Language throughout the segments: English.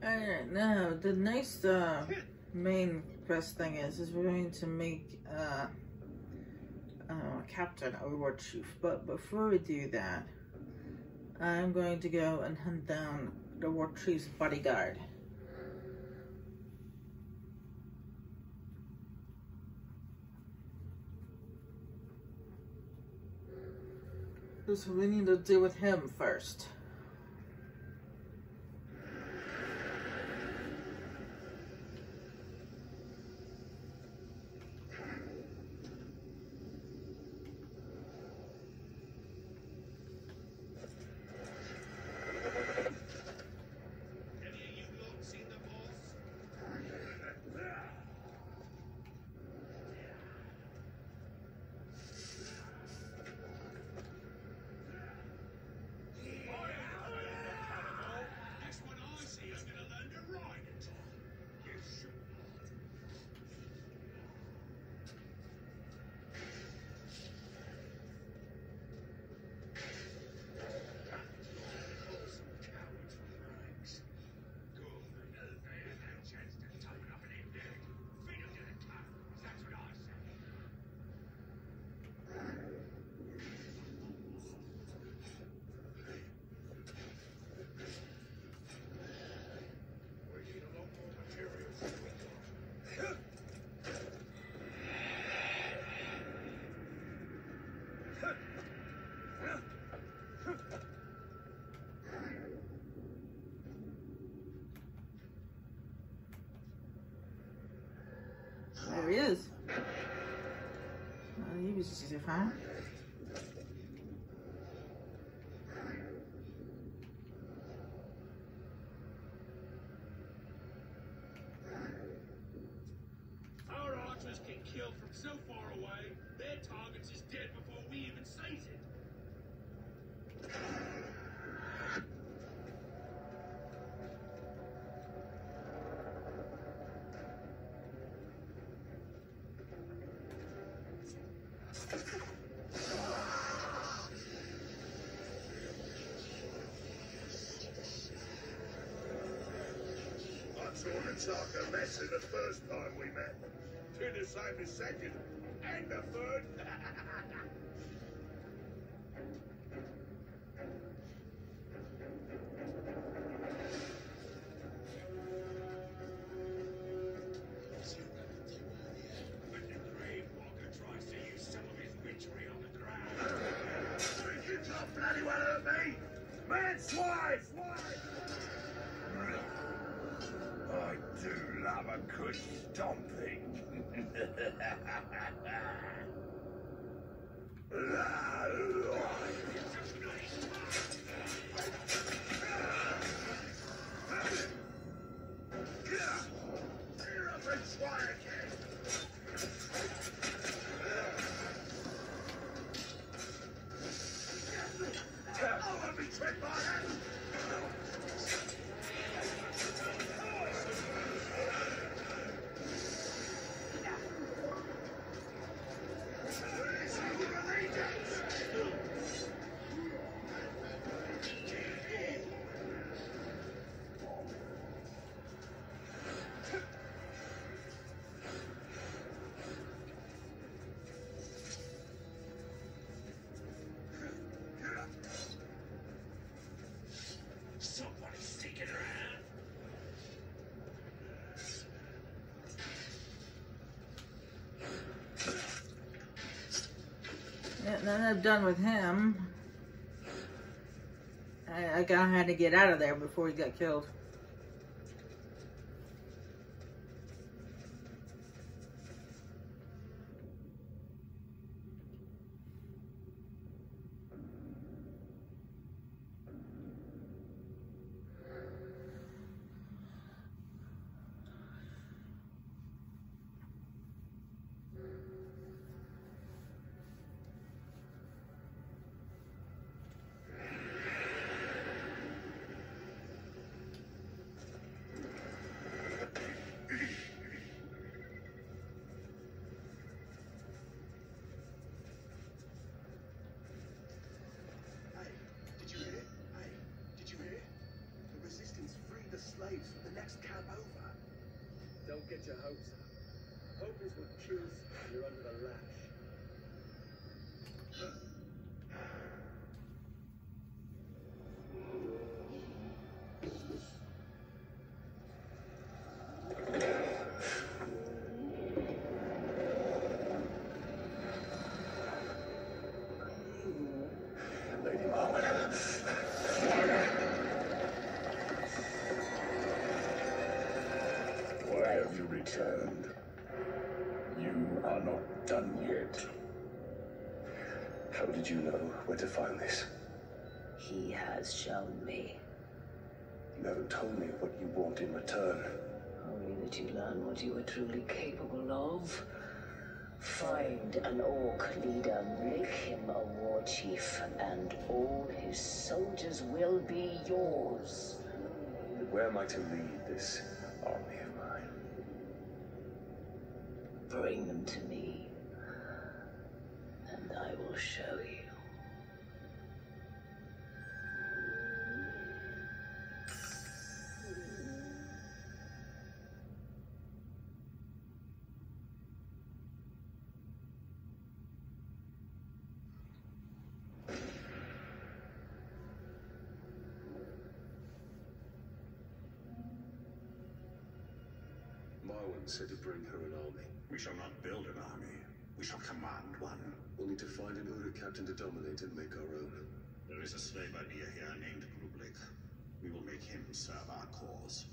Alright, now the next uh, main quest thing is is we're going to make uh, uh, captain or war chief. But before we do that, I'm going to go and hunt down the war chief's bodyguard. So we need to deal with him first. Is. Well, he was to find. Our archers can kill from so far away, their targets is dead before we even sight it. I saw the mess the first time we met. Did the same the second, and the third. good stomping. Yeah, then I'm done with him. I, I got had to get out of there before he got killed. Did you know where to find this? He has shown me. You haven't told me what you want in return. Only that you learn what you are truly capable of. Find an orc leader, make him a war chief, and all his soldiers will be yours. Where am I to lead this army of mine? Bring them to me, and I will show you. Marwen said to bring her an army. We shall not build an army. We shall command one. We'll need to find an Ura captain to dominate and make our own. There is a slave idea here named Grublik. We will make him serve our cause.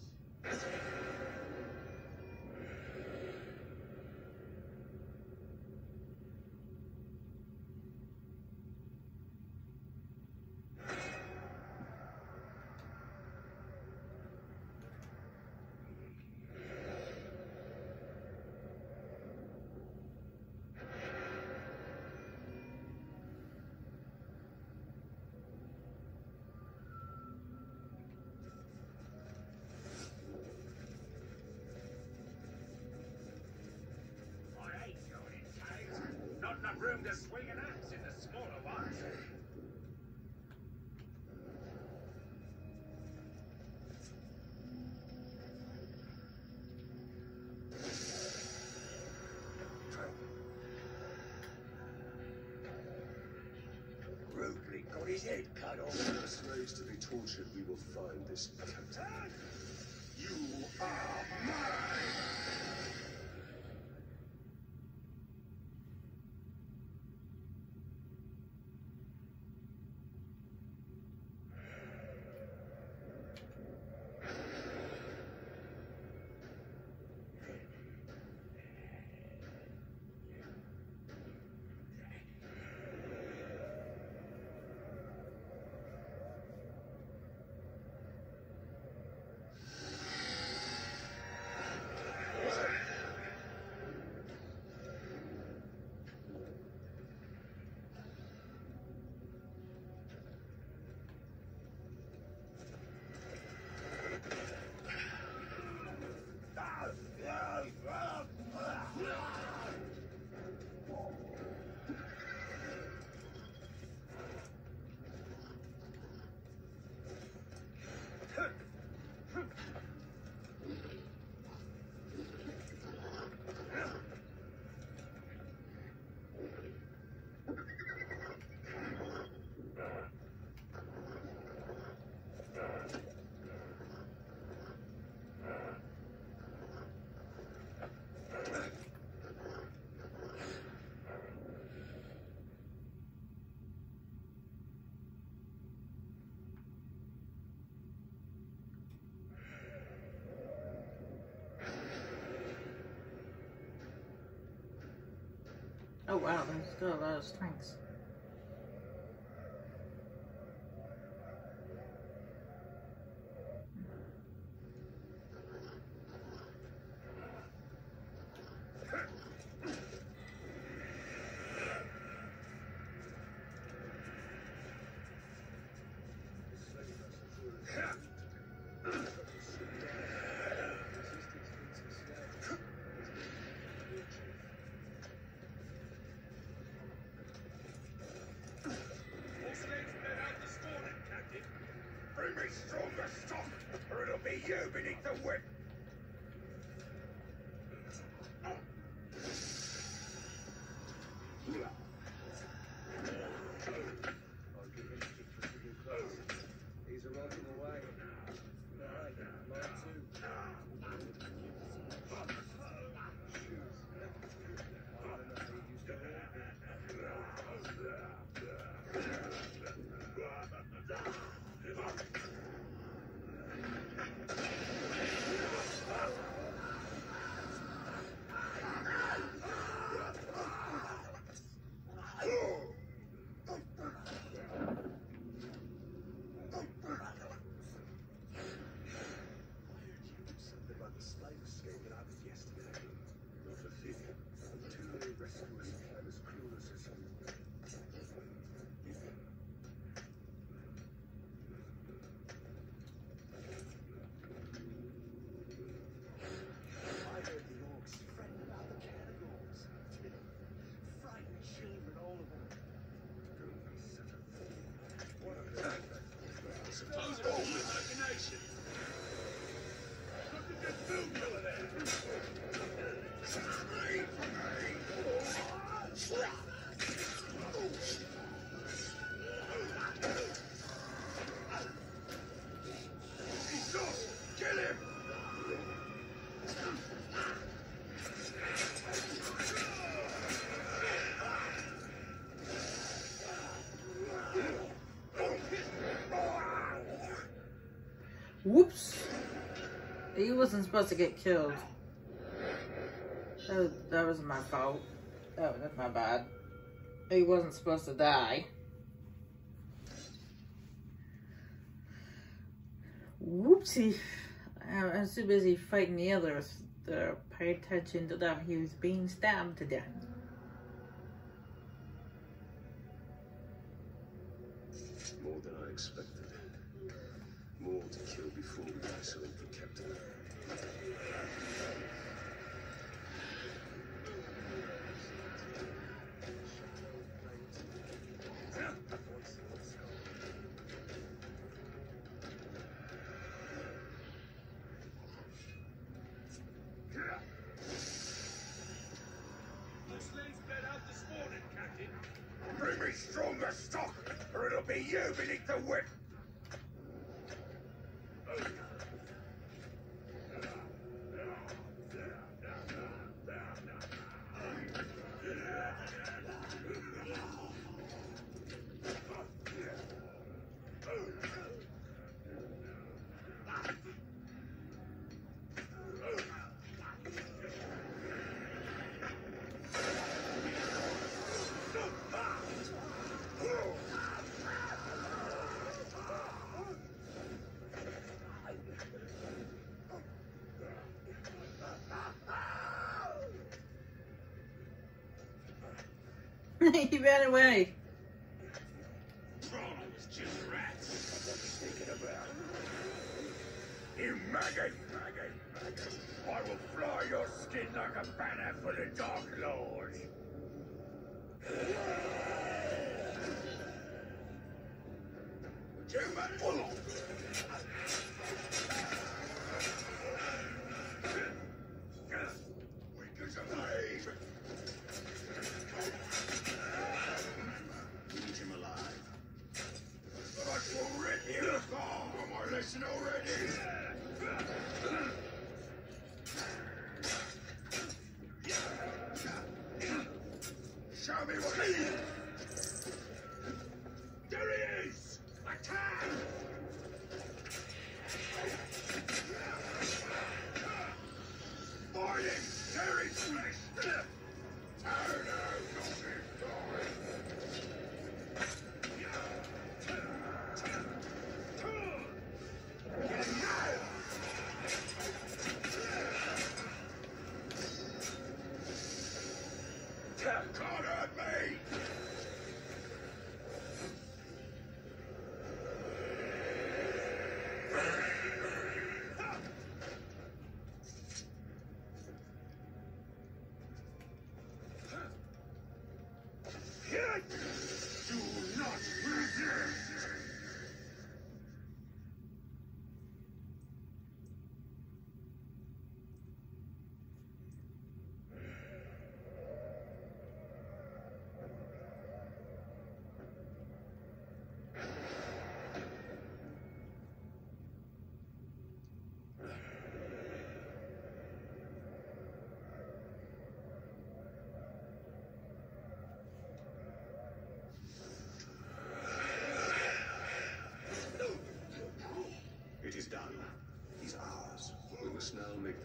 His head cut off. Slaves to be tortured, we will find this captain. You are mine! Oh wow, there's still a lot of strengths. Wasn't supposed to get killed. That was, that was my fault. Oh, that's my bad. He wasn't supposed to die. Whoopsie. I was too busy fighting the others to pay attention to that he was being stabbed to death. Stronger stock, or it'll be you beneath the whip. he ran away. You. I will fly your skin like a banner for the Dark Lord.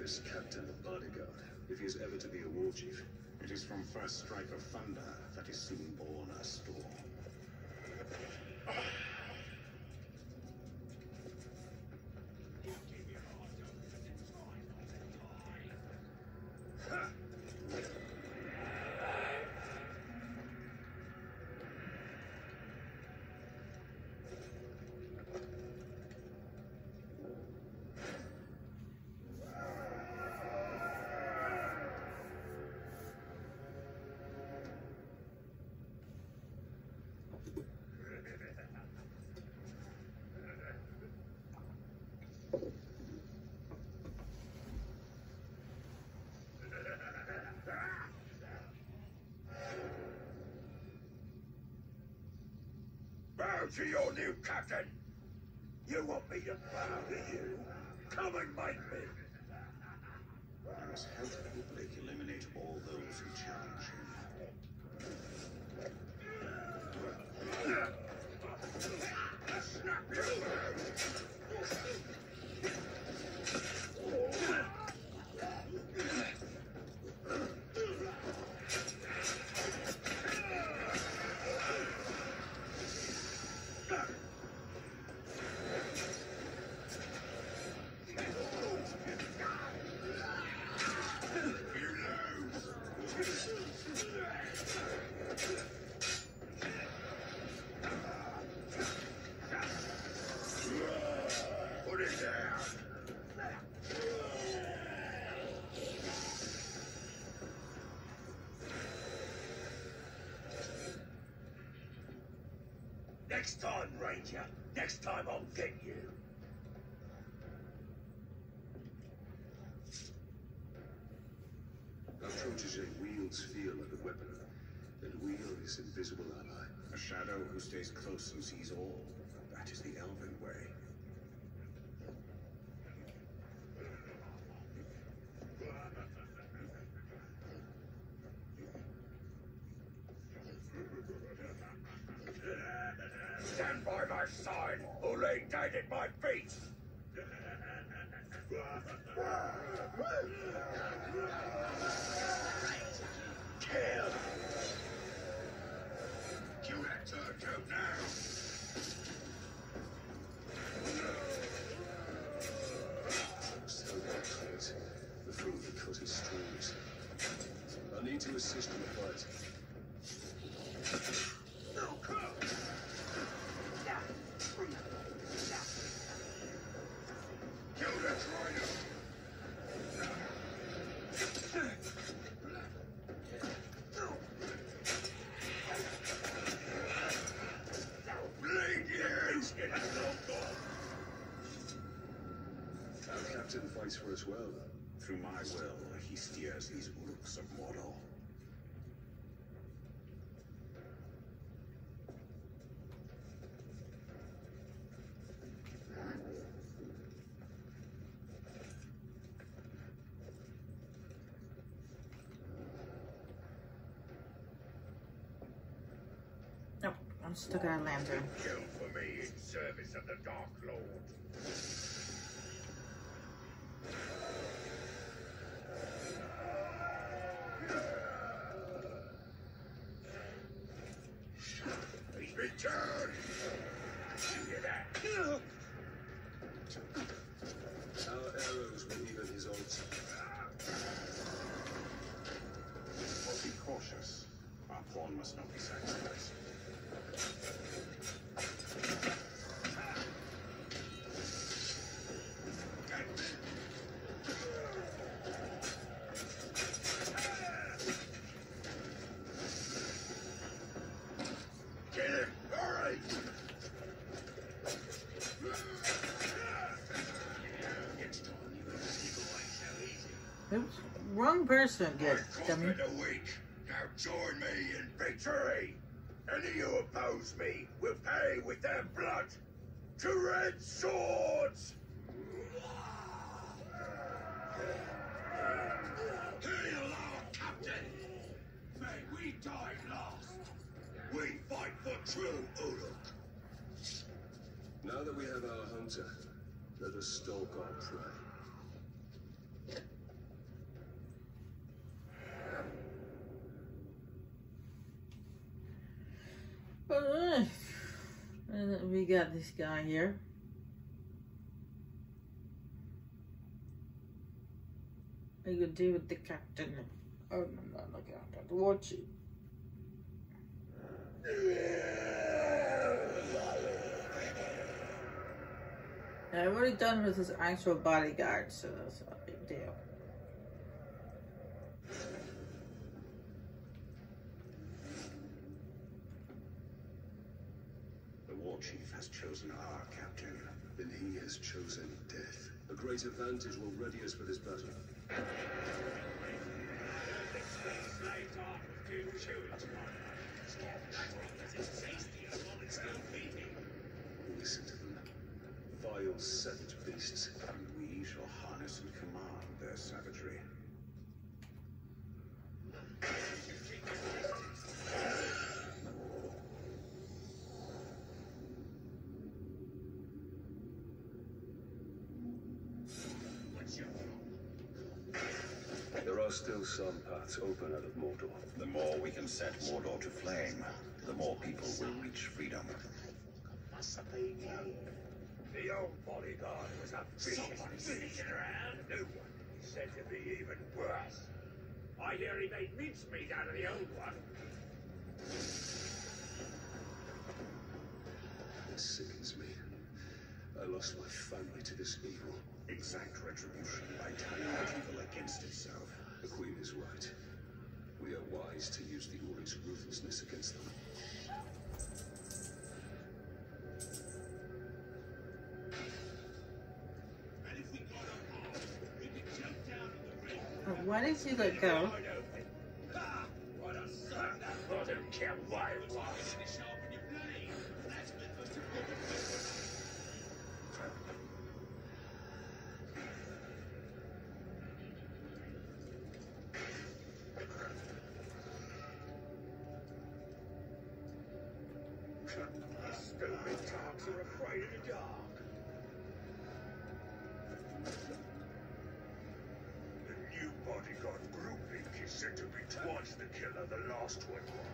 This captain a bodyguard, if he is ever to be a war chief. It is from first strike of thunder that is soon born a storm. Bow to your new captain! You want me to bow to you? Come and make me! We must help Kublai eliminate all those who challenge him. Put Next time, Ranger. Next time I'll get you. Our protege wields fear like a weapon, and we are his invisible ally. A shadow who stays close and sees all. That is the Elven way. Stand by my or at my feet! Captain fights for us well. Through my will, he steers these Uruks of Mordor. Nope, I'm stuck at a lantern. Kill for me in service of the Dark Lord. Pawn must not be sacrificed. Wrong person, good. Conquered a week. Now join me in victory. Any who oppose me will pay with their blood. To red swords! Hail our captain! May we die last. We fight for true Uruk. Now that we have our hunter, Let us stalk our prey. Alright. And we got this guy here. Are you do with the captain? Oh no, not the captain. The war chief. I've already done with his actual bodyguard, so that's not a big deal. The war chief has chosen our captain. Then he has chosen death. A great advantage will ready us for this battle. Listen to them. Vile, savage beasts. And we shall harness and are still some paths open out of Mordor. The more we can set Mordor to flame, the more people will reach freedom. The old bodyguard was a vicious beast. New one is said to be even worse. I hear he made mincemeat out of the old one. It sickens me. I lost my family to this evil. Exact retribution by turning that evil against itself. The Queen is right. We are wise to use the Uruk's ruthlessness against them. Why did you let go? Killer the last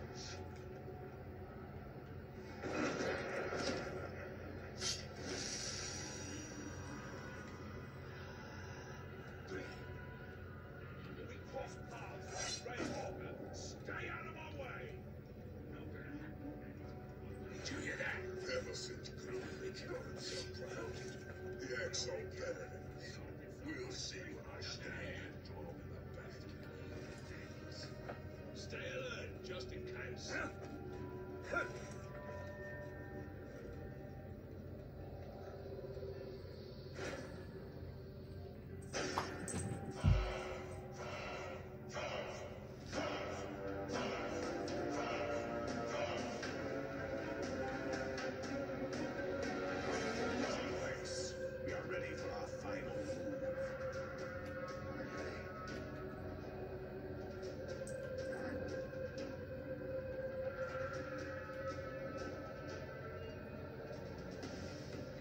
Huh.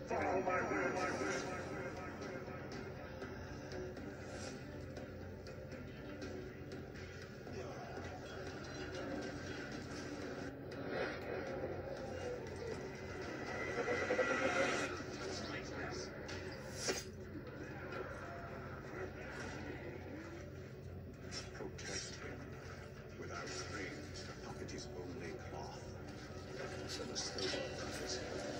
Follow my. Without strings, the puppet is only cloth. So those our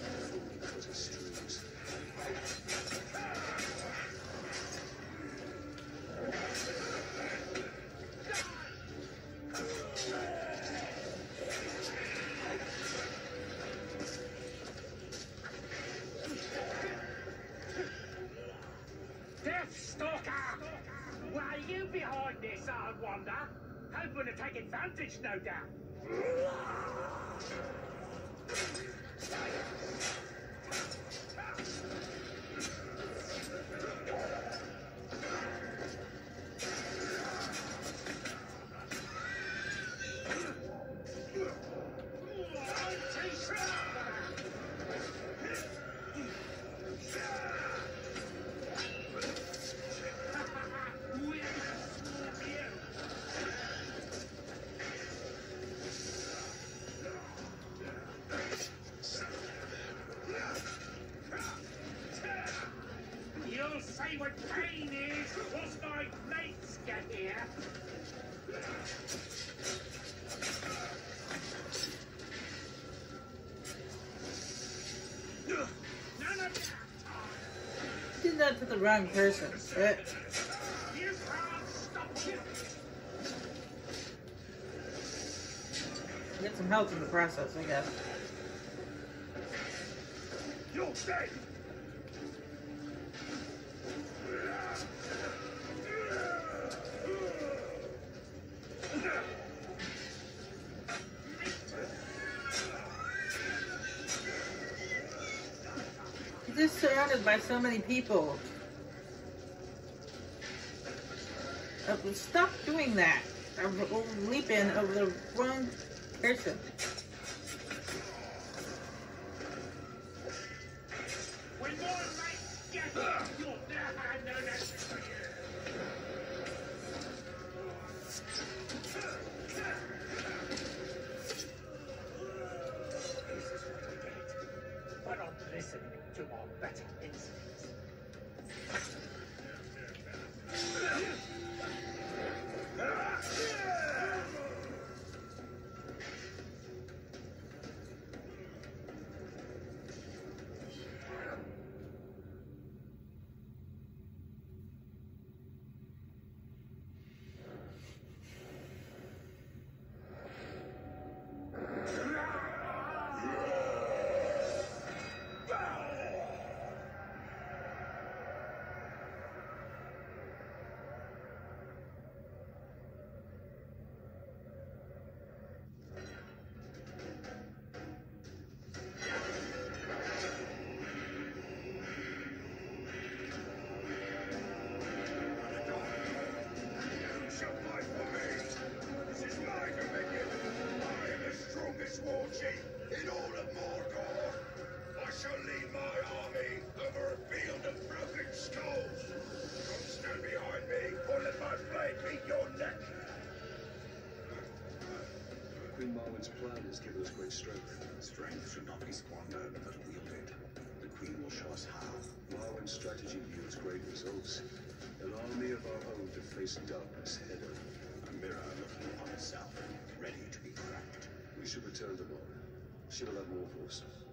take no doubt. Pain is, once my mates get here, did that to the wrong person. Get some health in the process, I guess. You're dead. So many people. Uh, stop doing that. I'm leaping over the wrong person. Has given us great strength. Strength should not be squandered, but wielded. The queen will show us how. Marwen's strategy yields great results. An army of our own to face darkness head on. A mirror looking upon itself, ready to be cracked. We should return to Marwen. She will have more for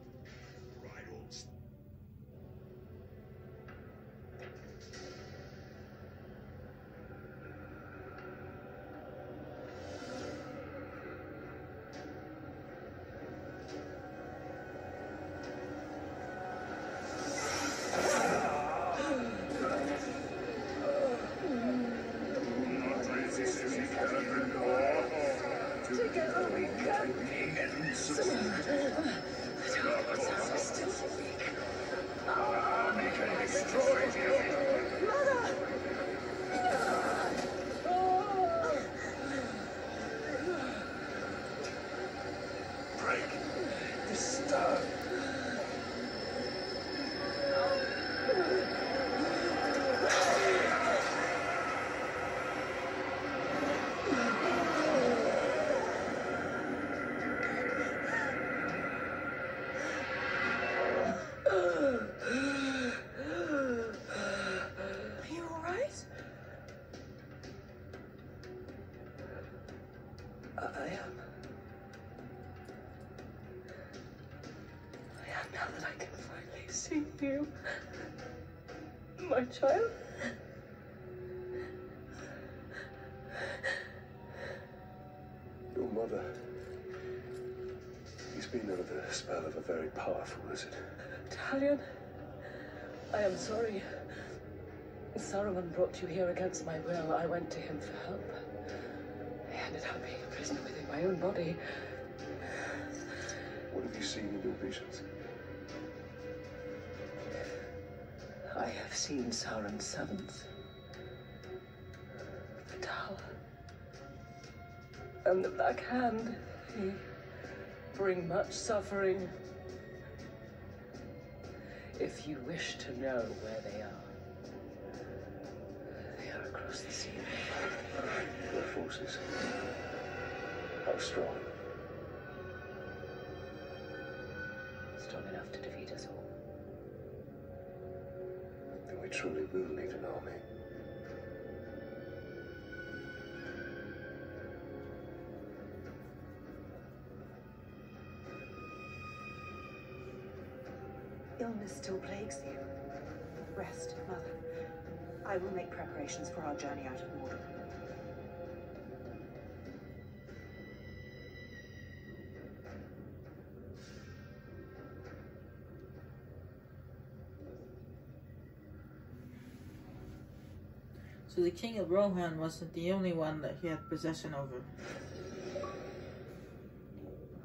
My child. Your mother. He's been under the spell of a very powerful wizard. Talion. I am sorry. Saruman brought you here against my will. I went to him for help. I ended up being a prisoner within my own body. What have you seen in your visions? I have seen Sauron's seventh. The tower. And the Black Hand. They bring much suffering. If you wish to know where they are, they are across the sea. Their forces. How strong? Truly will need an army. Illness still plagues you. Rest, Mother. I will make preparations for our journey out of Mordor. So the king of Rohan wasn't the only one that he had possession over.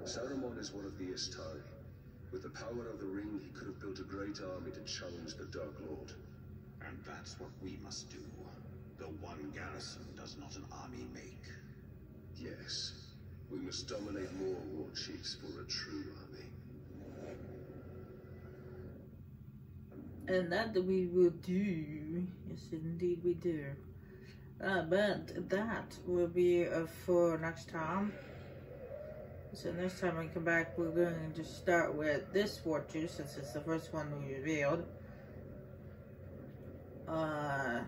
Saruman is one of the Istari. With the power of the ring, he could have built a great army to challenge the Dark Lord. And that's what we must do. The one garrison does not an army make. Yes, we must dominate more war chiefs for a true army. And that we will do. Yes, indeed we do. Uh, but that will be uh, for next time. So next time we come back, we're going to start with this war chief since it's the first one we revealed. Uh,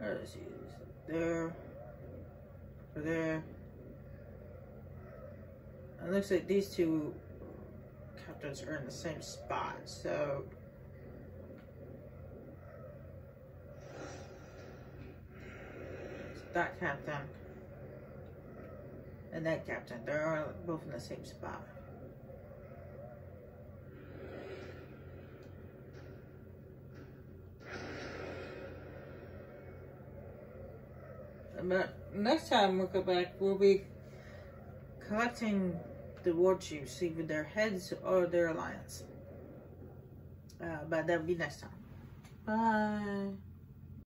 let's see, there, there. It looks like these two captains are in the same spot, so. That captain and that captain, they're both in the same spot. But next time we'll go back, we'll be collecting the war chiefs, either their heads or their alliance. Uh, but that'll be next time. Bye.